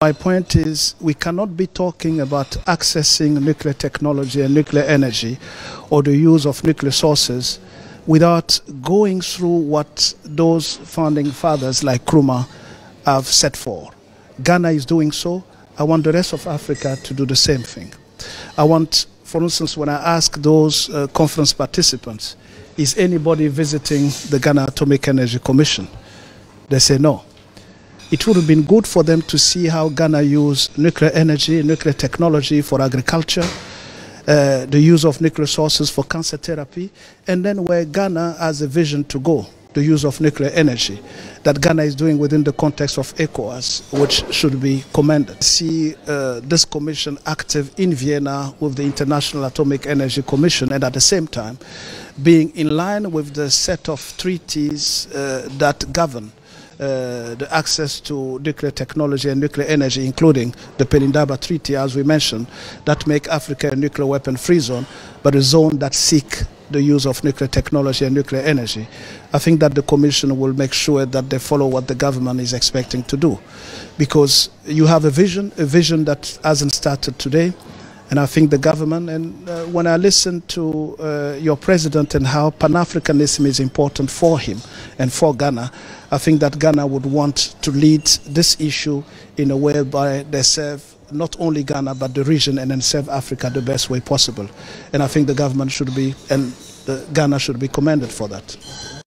My point is, we cannot be talking about accessing nuclear technology and nuclear energy or the use of nuclear sources without going through what those founding fathers like Nkrumah have set for. Ghana is doing so. I want the rest of Africa to do the same thing. I want, for instance, when I ask those uh, conference participants, is anybody visiting the Ghana Atomic Energy Commission? They say no it would have been good for them to see how Ghana use nuclear energy, nuclear technology for agriculture, uh, the use of nuclear sources for cancer therapy, and then where Ghana has a vision to go, the use of nuclear energy that Ghana is doing within the context of ECOWAS, which should be commended. See uh, this commission active in Vienna with the International Atomic Energy Commission, and at the same time being in line with the set of treaties uh, that govern uh, the access to nuclear technology and nuclear energy, including the Pelindaba Treaty, as we mentioned, that make Africa a nuclear weapon free zone, but a zone that seek the use of nuclear technology and nuclear energy. I think that the Commission will make sure that they follow what the government is expecting to do. Because you have a vision, a vision that hasn't started today, and I think the government, and uh, when I listen to uh, your president and how Pan Africanism is important for him and for Ghana, I think that Ghana would want to lead this issue in a way by they serve not only Ghana but the region and then serve Africa the best way possible. And I think the government should be, and Ghana should be commended for that.